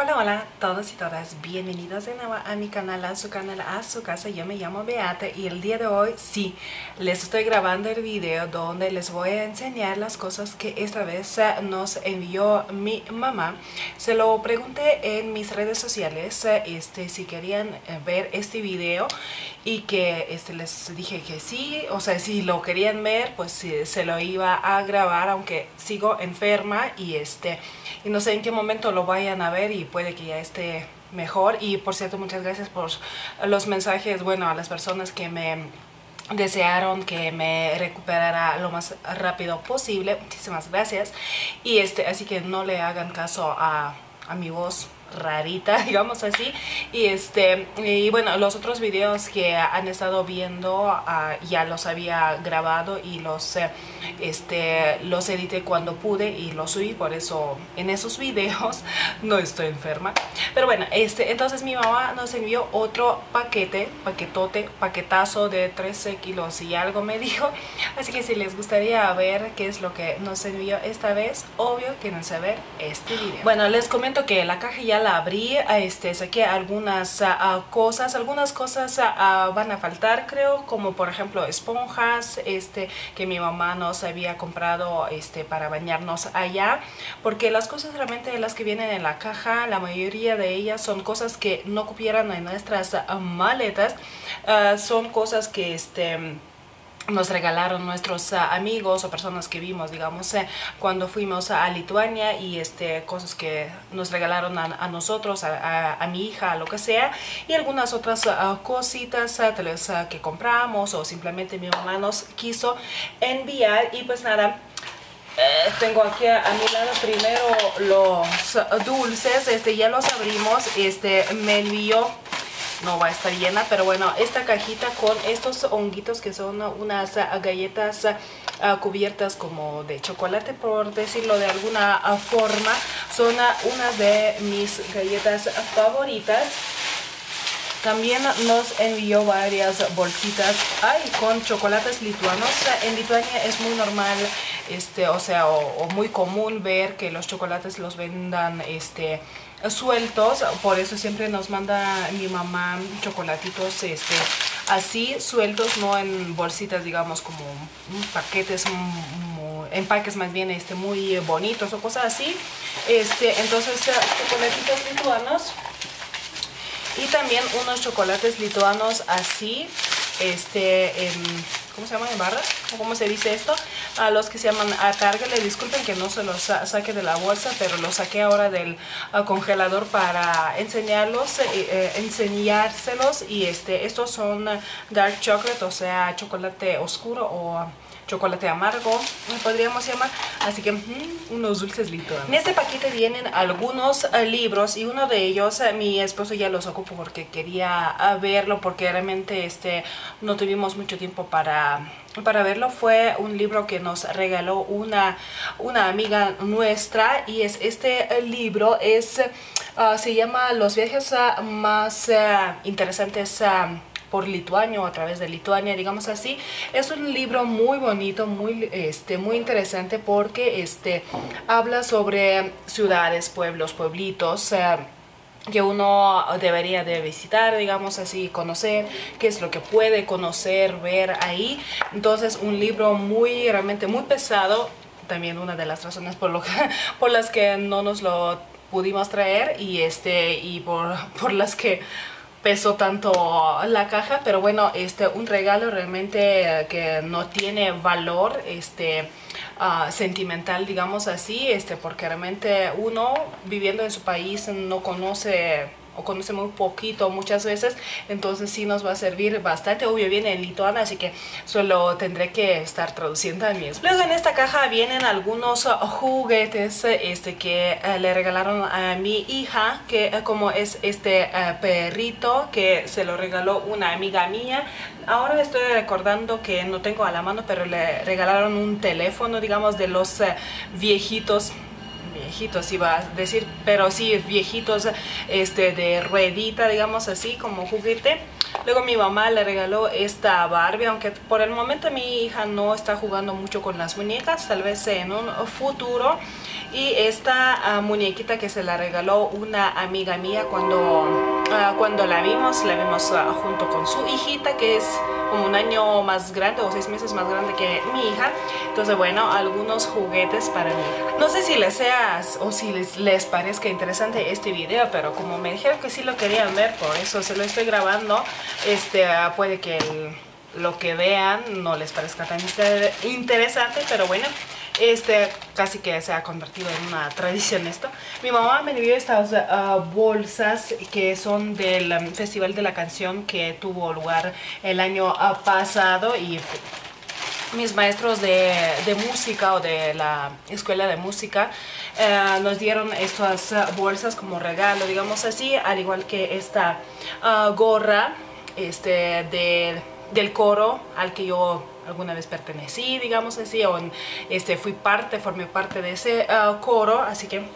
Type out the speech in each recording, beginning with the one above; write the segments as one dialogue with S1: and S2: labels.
S1: Hola, hola todos y todas, bienvenidos de nuevo a mi canal, a su canal, a su casa, yo me llamo Beata y el día de hoy sí, les estoy grabando el video donde les voy a enseñar las cosas que esta vez eh, nos envió mi mamá. Se lo pregunté en mis redes sociales eh, este, si querían eh, ver este video y que este, les dije que sí, o sea, si lo querían ver, pues se lo iba a grabar, aunque sigo enferma y, este, y no sé en qué momento lo vayan a ver y puede que ya esté mejor. Y por cierto, muchas gracias por los mensajes, bueno, a las personas que me desearon que me recuperara lo más rápido posible. Muchísimas gracias. Y este, así que no le hagan caso a, a mi voz rarita, digamos así. Y este y bueno, los otros videos que han estado viendo uh, ya los había grabado y los eh, este los edité cuando pude y los subí, por eso en esos videos no estoy enferma. Pero bueno, este entonces mi mamá nos envió otro paquete, paquetote, paquetazo de 13 kilos y algo me dijo. Así que si les gustaría ver qué es lo que nos envió esta vez, obvio que no ver este video. Bueno, les comento que la caja ya la abrí, este, saqué algunas uh, cosas, algunas cosas uh, van a faltar creo, como por ejemplo esponjas, este, que mi mamá nos había comprado este, para bañarnos allá, porque las cosas realmente las que vienen en la caja, la mayoría de ellas son cosas que no cupieran en nuestras maletas, uh, son cosas que este nos regalaron nuestros uh, amigos o personas que vimos, digamos, eh, cuando fuimos a Lituania y este, cosas que nos regalaron a, nosotros, a, mi hija, lo que sea, y algunas otras uh, cositas vez, que compramos o simplemente mi mamá nos quiso enviar. Y pues nada, eh, tengo aquí a, a, mi lado primero los dulces, este ya los abrimos, este me envió no va a estar llena, pero bueno, esta cajita con estos honguitos que son unas galletas uh, cubiertas como de chocolate, por decirlo de alguna forma, son unas de mis galletas favoritas. También nos envió varias bolsitas ay, con chocolates lituanos. En Lituania es muy normal, este, o sea, o muy común ver que los chocolates los vendan este, sueltos, por eso siempre nos manda mi mamá chocolatitos este, así sueltos, no en bolsitas digamos como paquetes, empaques más bien este, muy bonitos o cosas así. Este, entonces chocolatitos lituanos y también unos chocolates lituanos así, este, en, ¿cómo se llama? En barra, ¿cómo se dice esto? A los que se llaman le disculpen que no se los saque de la bolsa, pero los saqué ahora del uh, congelador para enseñarlos, eh, eh, enseñárselos y este, estos son dark chocolate, o sea, chocolate oscuro o chocolate amargo, podríamos llamar. Así que unos dulces lituanos. En este paquete vienen algunos uh, libros y uno de ellos uh, mi esposo ya los ocupó porque quería uh, verlo porque realmente este, no tuvimos mucho tiempo para para verlo fue un libro que nos regaló una, una amiga nuestra y es este libro es uh, se llama los viajes uh, más interesantes por Lituania o a través de Lituania, digamos así. Es un libro muy bonito, muy, este, muy interesante porque este, habla sobre ciudades, pueblos, pueblitos, eh, que uno debería de visitar, digamos así, conocer, qué es lo que puede conocer, ver ahí. Entonces un libro muy, realmente muy pesado, también una de las razones por, lo que, por las que no nos lo pudimos traer y, este, y por, por las que pesó tanto la caja, pero bueno, este un regalo realmente que no tiene valor este uh, sentimental, digamos así, este porque realmente uno viviendo en su país no conoce o conoce muy poquito muchas veces, entonces sí nos va a servir bastante. Obvio viene en lituano, así que solo tendré que estar traduciendo a mí. Luego en esta caja vienen algunos juguetes este, que uh, le regalaron a mi hija, que uh, como es este uh, perrito que se lo regaló una amiga mía. Ahora estoy recordando que no tengo a la mano, pero le regalaron un teléfono, digamos, de los viejitos viejitos iba a decir, pero sí viejitos este, de ruedita, digamos así, como juguete. Luego mi mamá le regaló esta Barbie, aunque por el momento mi hija no está jugando mucho con las muñecas, tal vez en un futuro. Y esta ah, muñequita que se la regaló una amiga mía cuando, ah, cuando la vimos, la vimos ah, junto con su hijita que es como un año más grande o seis meses más grande que mi hija. Entonces, bueno, algunos juguetes para mí. No sé si les seas o si les, les parezca interesante este video, pero como me dijeron que sí lo querían ver, por eso se lo estoy grabando. Este, puede que lo que vean no les parezca tan interesante, pero bueno, este casi que se ha convertido en una tradición esto. Mi mamá me dio estas uh, bolsas que son del um, Festival de la Canción que tuvo lugar el año uh, pasado y mis maestros de, música o de la escuela de música uh, nos dieron estas bolsas como regalo, digamos así, al igual que esta gorra este, de, del coro al que yo alguna vez pertenecí, digamos así, o este, fui parte, formé parte de ese uh, coro, así que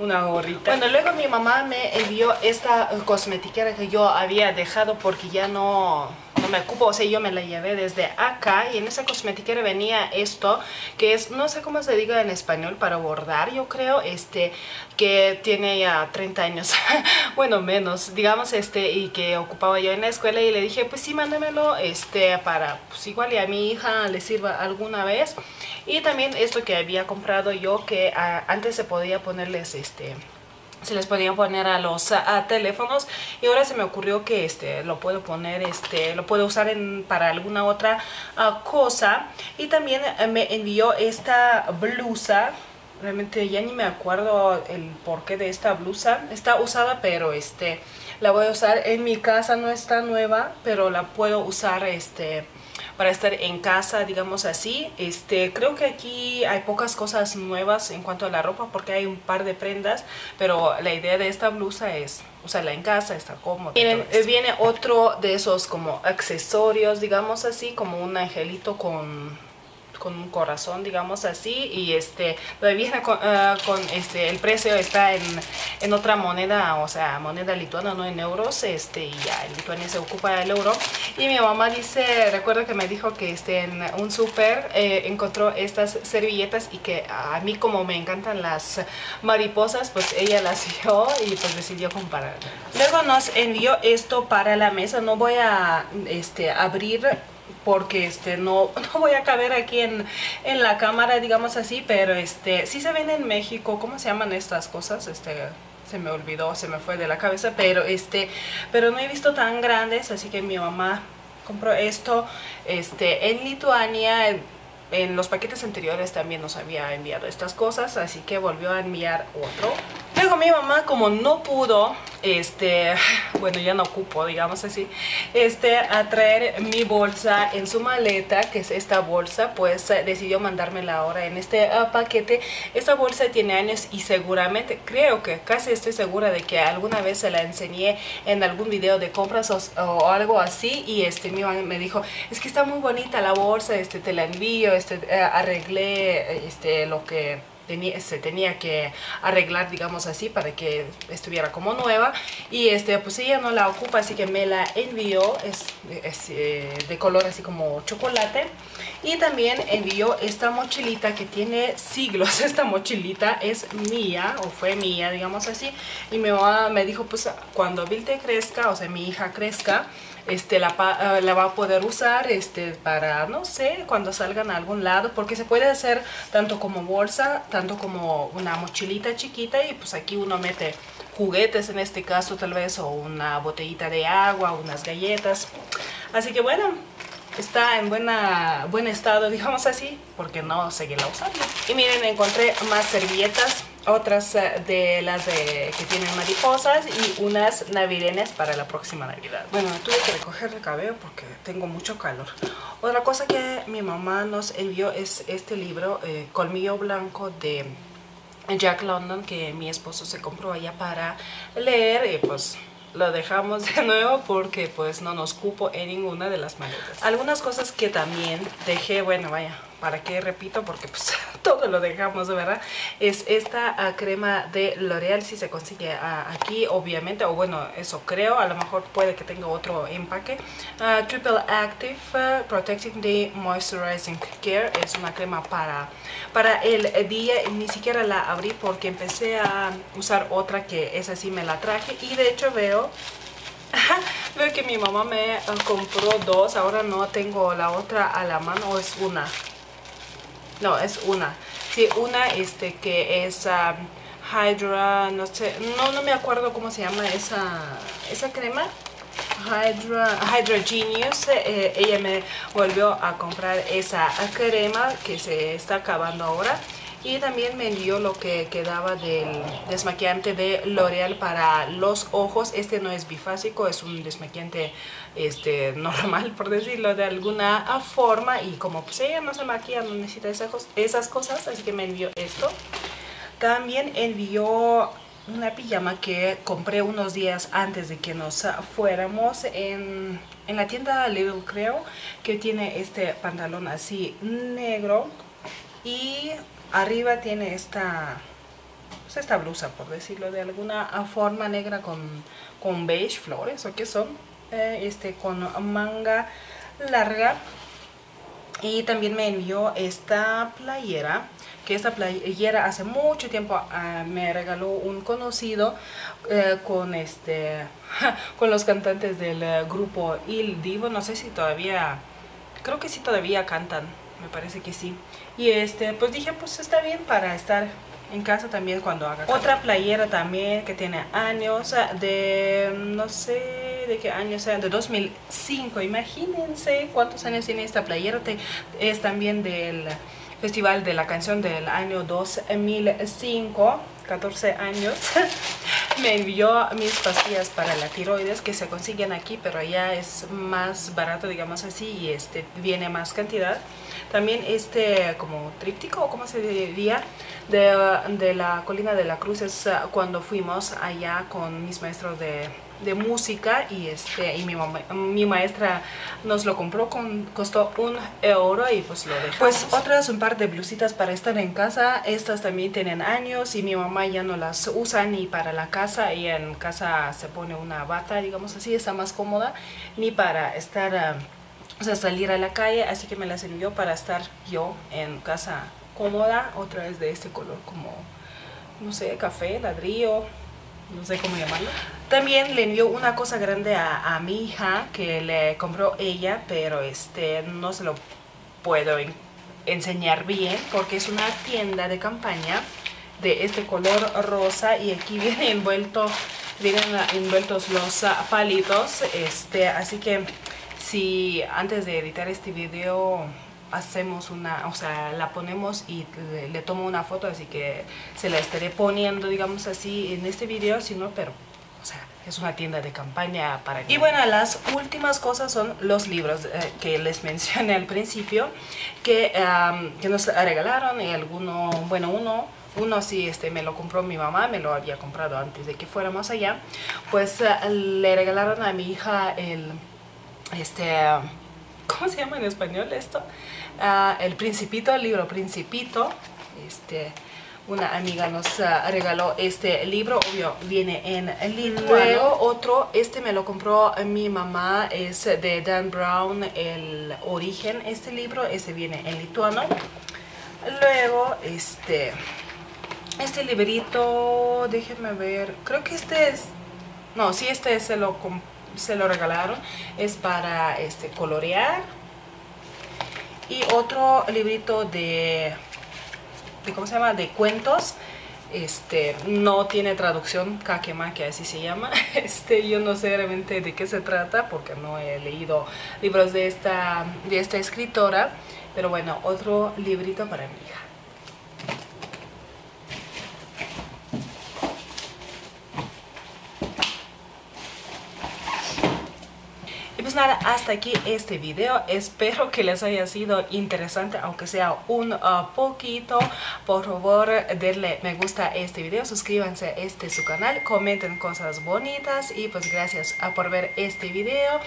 S1: una gorrita. Bueno, luego mi mamá me envió esta cosmetiquera que yo había dejado porque ya no no me ocupo, o sea, yo me la llevé desde acá y en esa cosmetiquera venía esto, que es, no sé cómo se diga en español, para bordar, yo creo, este, que tiene ya 30 años, bueno, menos, digamos, este, y que ocupaba yo en la escuela y le dije, pues sí, mándamelo, este, para, pues igual y a mi hija le sirva alguna vez. Y también esto que había comprado yo, que ah, antes se podía ponerles, este, se les podía poner a los teléfonos. Y ahora se me ocurrió que este lo puedo poner este lo puedo usar en, para alguna otra ah, cosa. Y también eh, me envió esta blusa. Realmente ya ni me acuerdo el porqué de esta blusa. Está usada pero este la voy a usar en mi casa. No está nueva pero la puedo usar este para estar en casa, digamos así. Este, creo que aquí hay pocas cosas nuevas en cuanto a la ropa porque hay un par de prendas, pero la idea de esta blusa es usarla en casa, está cómoda. Miren, viene otro de esos como accesorios, digamos así, como un angelito con con un corazón, digamos así, y este, todavía con, ah, con, este, el precio está en, en, otra moneda, o sea, moneda lituana, no en euros, este, y ya, en Lituania se ocupa el euro. Y mi mamá dice, recuerdo que me dijo que este, en un súper eh, encontró estas servilletas y que a mí como me encantan las mariposas, pues ella las vio y pues decidió comparar. Luego nos envió esto para la mesa, no voy a este, abrir porque este no, no voy a caber aquí en, en, la cámara, digamos así, pero este sí se ven en México, ¿cómo se llaman estas cosas? Este se me olvidó, se me fue de la cabeza, pero este pero no he visto tan grandes, así que mi mamá compró esto este en Lituania en los paquetes anteriores también nos había enviado estas cosas, así que volvió a enviar otro. Luego mi mamá, como no pudo, este, bueno, ya no ocupo, digamos así, este, a traer mi bolsa en su maleta, que es esta bolsa, pues eh, decidió mandármela ahora en este ah, paquete. Esta bolsa tiene años y seguramente, creo que casi estoy segura de que alguna vez se la enseñé en algún video de compras o, algo así, y este, mi mamá me dijo, es que está muy bonita la bolsa, este, te la envío, este, eh, arreglé este, lo que se tenía que arreglar, digamos así, para que estuviera como nueva. Y este, pues ella no la ocupa, así que me la envió, es, eh, de color así como chocolate. Y también envió esta mochilita que tiene siglos. Esta mochilita es mía, o fue mía, digamos así. Y mi mamá me dijo, pues cuando Vilte crezca, o sea, mi hija crezca, este, la, eh, la, va a poder usar este, para, no sé, cuando salgan a algún lado, porque se puede hacer tanto como bolsa, tanto como una mochilita chiquita y pues aquí uno mete juguetes en este caso tal vez, o una botellita de agua, unas galletas. Así que bueno, está en buena, buen estado, digamos así, porque no seguirla usando. Y miren, encontré más servilletas otras eh, de las de, que tienen mariposas y unas navideñas para la próxima Navidad. Bueno, tuve que recoger el cabello porque tengo mucho calor. Otra cosa que mi mamá nos envió es este libro, eh, Colmillo Blanco de Jack London, que mi esposo se compró allá para leer y pues lo dejamos de nuevo porque pues no nos cupo en ninguna de las maletas. Algunas cosas que también dejé, bueno vaya, para qué repito porque pues todo lo dejamos verdad es esta ah, crema de L'Oreal si se consigue ah, aquí obviamente o bueno eso creo a lo mejor puede que tenga otro empaque. Ah, Triple Active Protecting Day Moisturizing Care es una crema para para el día ni siquiera la abrí porque empecé a usar otra que esa sí me la traje y de hecho veo Veo que mi mamá me compró dos, ahora no tengo la otra a la mano, es una. No, es una. Sí, una este que es um, Hydra, no sé, no, no me acuerdo cómo se llama esa, esa crema. Hydra, Hydra Genius, eh, ella me volvió a comprar esa crema que se está acabando ahora y también me envió lo que quedaba del desmaquillante de L'Oreal para los ojos. Este no es bifásico, es un desmaquillante este, normal, por decirlo de alguna forma. Y como pues ella no se maquilla, no necesita esas cosas, así que me envió esto. También envió una pijama que compré unos días antes de que nos fuéramos en, en la tienda Little creo, que tiene este pantalón así negro y Arriba tiene esta, pues esta blusa, por decirlo de alguna forma, negra con, con beige flores, o qué son, eh, este, con manga larga. Y también me envió esta playera, que esta playera hace mucho tiempo ah, me regaló un conocido eh, con este con los cantantes del eh, grupo Il Divo, no sé si todavía, creo que sí todavía cantan, me parece que sí. Y este, pues dije, pues está bien para estar en casa también cuando haga Otra playera también que tiene años, de no sé de qué año sea, de 2005. Imagínense cuántos años tiene esta playera. Es también del Festival de la Canción del año 2005. 14 años, me envió mis pastillas para la tiroides que se consiguen aquí, pero allá es más barato, digamos así, y este viene más cantidad. También este como tríptico, o se diría, de, de la colina de la Cruz es ah, cuando fuimos allá con mis maestros de de música y este y mi, mi maestra nos lo compró con costó un euro y pues lo dejamos. Pues otras un par de blusitas para estar en casa estas también tienen años y mi mamá ya no las usa ni para la casa y en casa se pone una bata digamos así está más cómoda ni para estar ah, o sea salir a la calle así que me las envió para estar yo en casa cómoda otra vez de este color como no sé café ladrillo no sé cómo llamarlo. También le envió una cosa grande a, mi hija que le compró ella, pero este no se lo puedo enseñar bien porque es una tienda de campaña de este color rosa y aquí viene envuelto vienen envueltos los palitos este así que si antes de editar este video hacemos una, o sea, la ponemos y le, tomo una foto, así que se la estaré poniendo, digamos así, en este video, si no, pero, o sea, es una tienda de campaña para... Y bueno, las últimas cosas son los libros eh, que les mencioné al principio, que, que nos regalaron y alguno, bueno, uno uno sí este, me lo compró mi mamá, me lo había comprado antes de que fuéramos allá, pues eh, le regalaron a mi hija el, este, ¿cómo se llama en español esto? Ah, el Principito, el libro Principito. Este, una amiga nos ah, regaló este libro, obvio viene en lituano. Luego otro, este me lo compró mi mamá, es de Dan Brown, El Origen, este libro, este viene en lituano. Luego, este, este librito, déjenme ver, creo que este es, no, sí este se lo, se lo regalaron, es para este, colorear y otro librito de, de ¿cómo se llama? De cuentos. Este, no tiene traducción, que así se llama. Este, yo no sé realmente de qué se trata porque no he leído libros de esta, de esta escritora. Pero bueno, otro librito para mi hija. Pues nada, hasta aquí este video. Espero que les haya sido interesante, aunque sea un uh, poquito. Por favor, denle me gusta a este video, suscríbanse a este su canal, comenten cosas bonitas y pues gracias uh, por ver este video.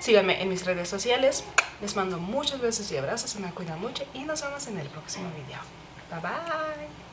S1: Síganme en mis redes sociales. Les mando muchos besos y abrazos, se me cuidan mucho y nos vemos en el próximo video. Bye bye.